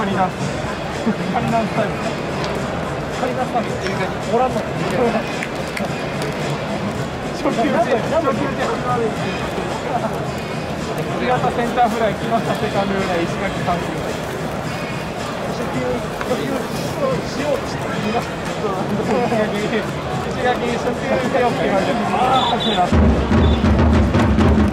カニダンスタイムカニダンスタイムっていうかおらんの初級初級新潟センターフライ来ましたセカンドフライ石垣三振初球初球しようとして逃がした石垣石垣初球でよって言われてああってなって